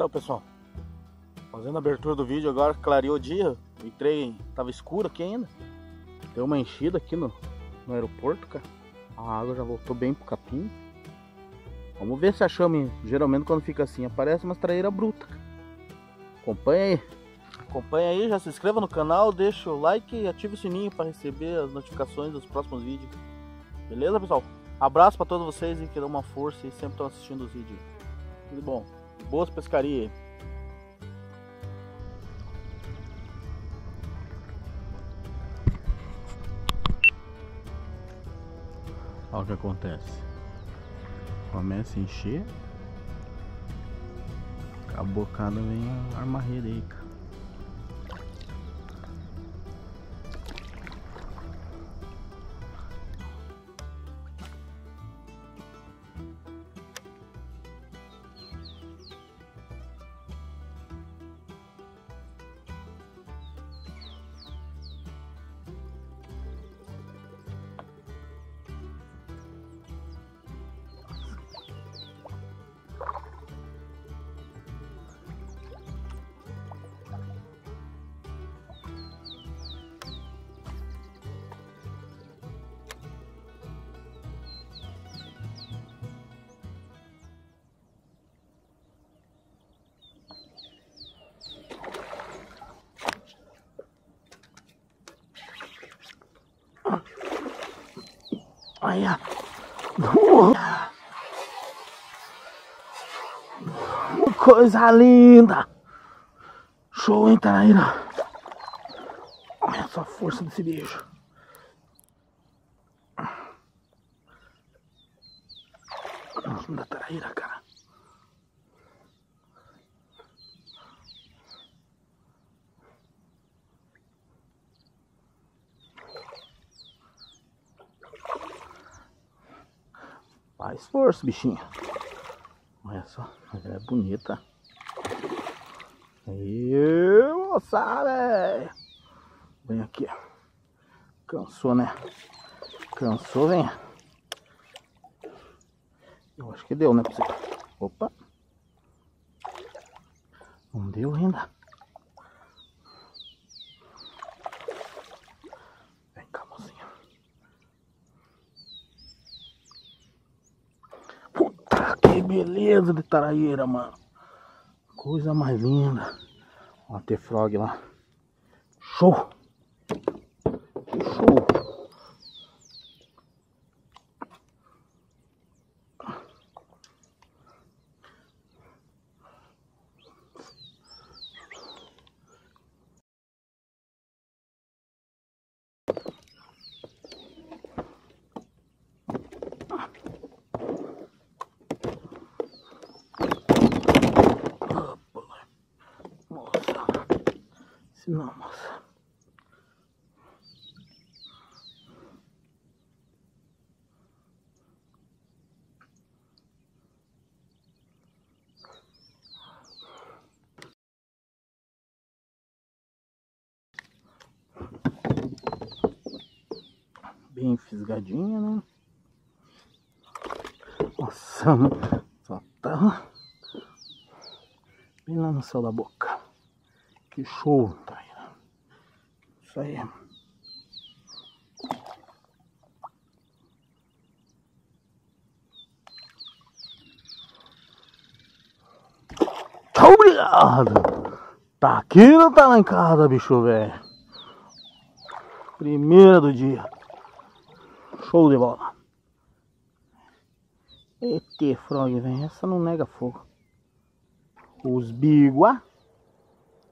Então pessoal, fazendo a abertura do vídeo agora, clareou o dia, entrei, tava escuro aqui ainda. Deu uma enchida aqui no, no aeroporto, cara. A água já voltou bem pro capim. Vamos ver se achamos, geralmente quando fica assim, aparece umas traíra bruta. Acompanha aí. Acompanha aí, já se inscreva no canal, deixa o like e ative o sininho para receber as notificações dos próximos vídeos. Beleza, pessoal? Abraço para todos vocês e que dão uma força e sempre estão assistindo os vídeos. Tudo bom? Boas pescarias. Olha o que acontece. Começa a encher. A bocada vem a armarreira cara. Olha. Coisa linda. Show, hein, Traíra? Olha só a força desse bicho. Linda Traíra, cara. Faz força, bichinho. Olha só, ela é bonita. Aí, moçada. Vem aqui. Cansou, né? Cansou, vem. Eu acho que deu, né? Opa. Não deu ainda. Vem cá, mocinha. Puta beleza de taraieira, mano. Coisa mais linda. Ó, ter frog lá. Show! Moça. Bem fisgadinha, né? Nossa, só tá bem lá no céu da boca. Que show, Taira. Isso aí. Tchau, obrigado. Tá aqui ou tá lá em casa, bicho, velho? Primeira do dia. Show de bola. Eita, frog, velho. Essa não nega fogo. Os bigua.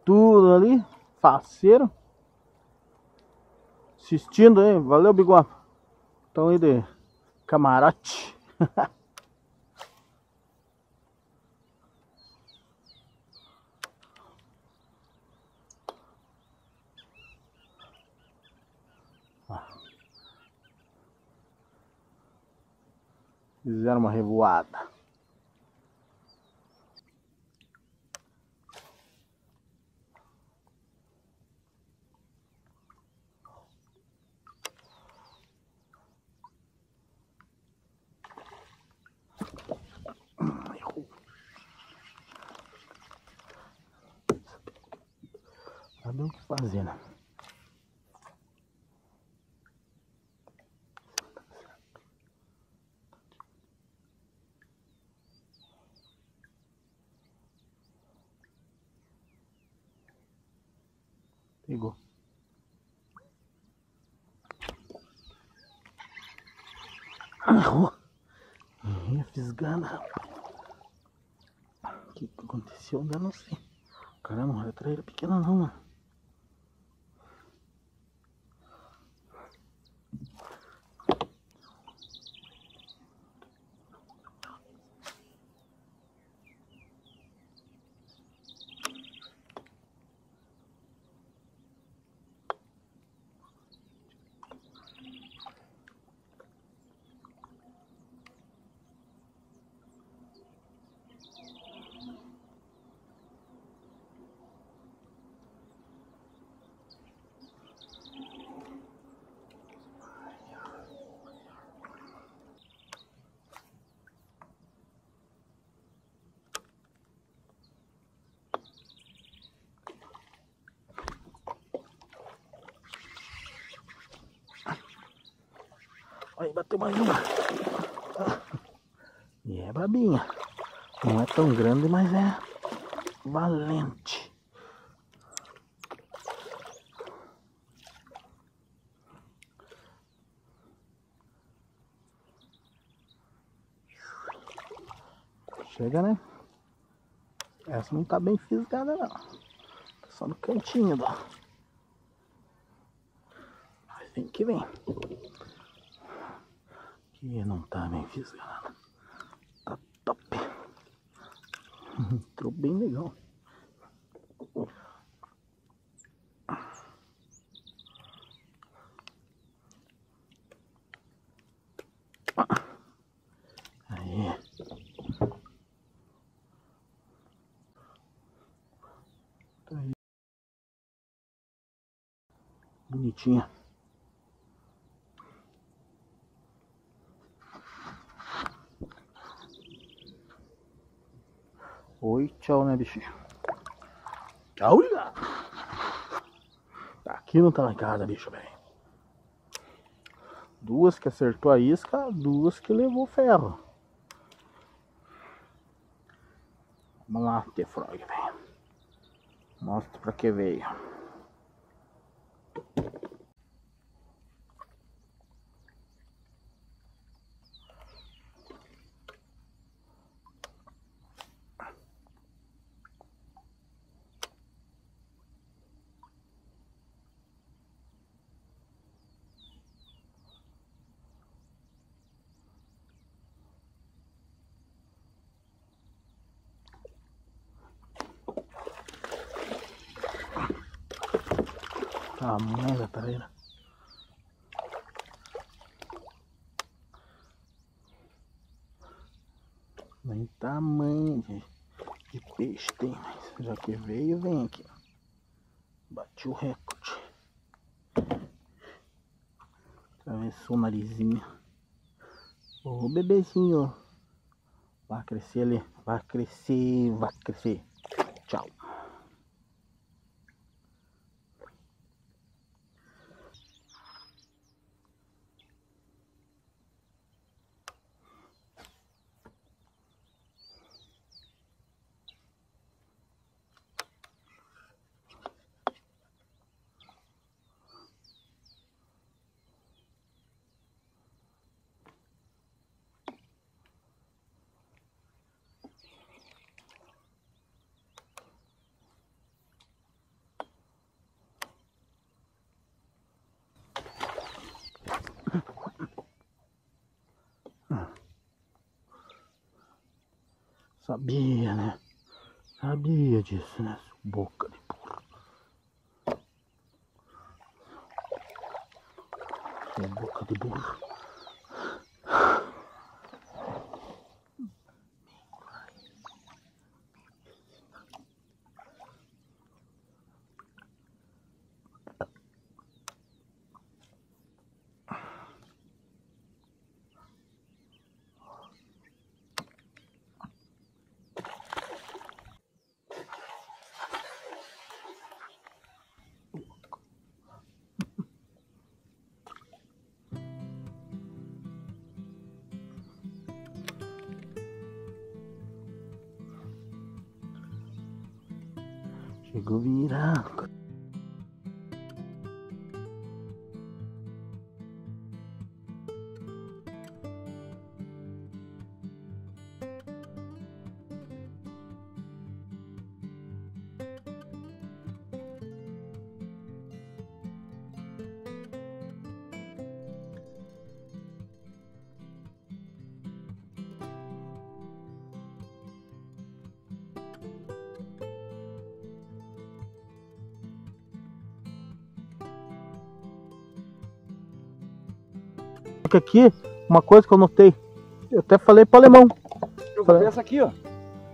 Tudo ali. Faceiro. Assistindo aí. Valeu, bigua. Então aí de camarote. Fizeram uma revoada. Saber o que fazer, né? Pegou. Arrou. Ia rapaz. O que aconteceu? Eu não sei. Caramba, não é traíra pequena não, mano. Aí bateu mais uma. E é brabinha. Não é tão grande, mas é valente. Chega, né? Essa não tá bem fisgada não. Tá só no cantinho, ó. Mas vem que vem. Que não tá bem fisgada. Tá top. Entrou bem legal. Aí. Tá aí. Bonitinha. Tchau, né, bichinho? Tchau. Aqui não tá na casa, bicho, bem. Duas que acertou a isca, duas que levou ferro. Vamos lá, T-Frog, velho. Mostra pra que veio. Tamanho da tareira. Nem tamanho de, de peixe tem, mas já que veio, vem aqui. Bati o recorde. Atravessou o narizinho. Ô bebezinho. Vai crescer ali. Vai crescer, vai crescer. Tchau. Sabia, né? Sabia disso, né? Boca de burro. Sua boca de burro. Virando. aqui uma coisa que eu notei. Eu até falei pro alemão. Eu falei essa aqui, ó.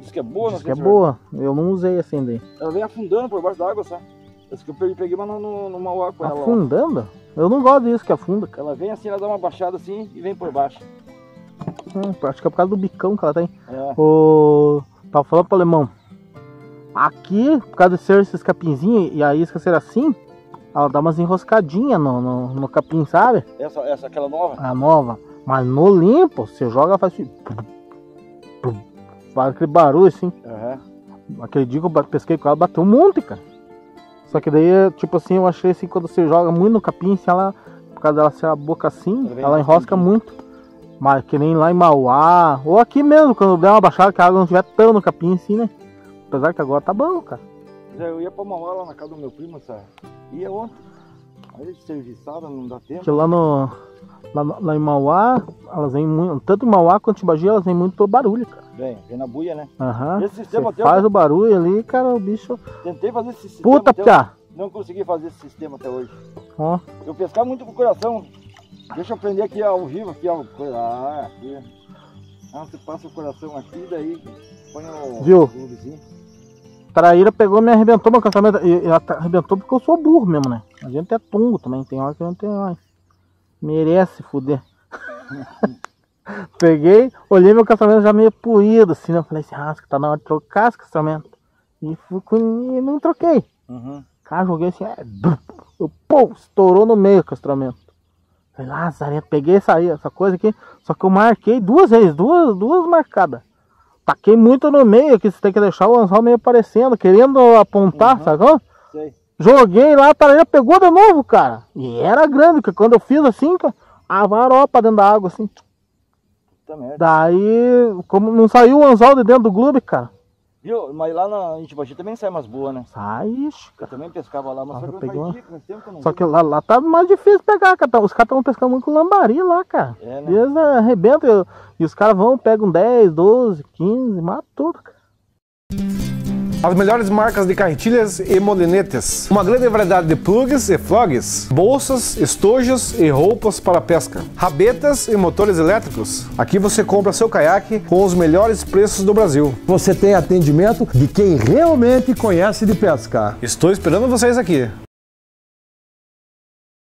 Diz que é boa, Diz que é boa. Eu não usei assim daí. Ela vem afundando por baixo da água, sabe? Essa que eu peguei, mas no, numa água com ela. Afundando? Eu não gosto disso que afunda. Ela vem assim, ela dá uma baixada assim e vem por baixo. Hum, acho que é por causa do bicão que ela tem. É. O... Tava falando pro alemão. Aqui, por causa de ser esses capinzinhos e a isca ser assim, ela dá umas enroscadinhas no, no, no, capim, sabe? Essa, essa aquela nova? A nova. Mas no limpo, você joga faz assim. Faz aquele barulho assim. Uhum. Aquele dia que eu pesquei com ela, bateu um monte, cara. Só que daí, tipo assim, eu achei assim, quando você joga muito no capim, se ela, por causa dela ser a boca assim, ela, ela enrosca muito. Mas que nem lá em Mauá, ou aqui mesmo, quando der uma baixada, que a água não estiver tão no capim assim, né? Apesar que agora tá bom, cara. Eu ia pra Mauá lá na casa do meu primo, sabe? Ia ontem. Aí serviçada, não dá tempo. Porque lá no. Lá, lá em Mauá, elas vêm muito. Tanto em Mauá quanto em Bagia, elas vêm muito pelo barulho, cara. Vem, vem na buia, né? Aham. Uhum. Esse sistema Você faz o barulho ali, cara, o bicho. Tentei fazer esse sistema. Puta, piá! Não consegui fazer esse sistema até hoje. Ó. Eu pescar muito com o coração. Deixa eu prender aqui ao vivo, aqui, ó. Ah, aqui. Ah, você passa o coração aqui, daí põe o. Viu? O vizinho. Traíra pegou e me arrebentou meu casamento. E ela arrebentou porque eu sou burro mesmo, né? A gente é tungo também, tem hora que a gente mais. Merece fuder. Peguei, olhei meu casamento já meio poído, assim, né? Falei assim, ah, tá na hora de trocar esse casamento. E, fui e não troquei. Uhum. Cara, joguei assim, é... eu, pô, estourou no meio o castramento. Falei, Lazarento, peguei essa, essa coisa aqui, só que eu marquei duas vezes, duas, duas marcadas. Taquei muito no meio, que você tem que deixar o anzol meio aparecendo, querendo apontar, uhum. sacou? Sei. Joguei lá, a tarefa pegou de novo, cara. E era grande, porque quando eu fiz assim, a varopa dentro da água, assim. Daí, como não saiu o anzol de dentro do clube, cara. Viu? Mas lá na Itibagi também sai umas boas, né? Sai, ixi. Eu também pescava lá, mas ah, só, que uma... que só que lá, lá tá mais difícil pegar, cara. Os caras estão pescando muito com lambari lá, cara. É, né? Eles arrebentam e os caras vão, pegam 10, 12, 15, matam tudo, cara. As melhores marcas de carretilhas e molinetes. Uma grande variedade de plugs e flogs, bolsas, estojos e roupas para pesca. Rabetas e motores elétricos. Aqui você compra seu caiaque com os melhores preços do Brasil. Você tem atendimento de quem realmente conhece de pesca. Estou esperando vocês aqui.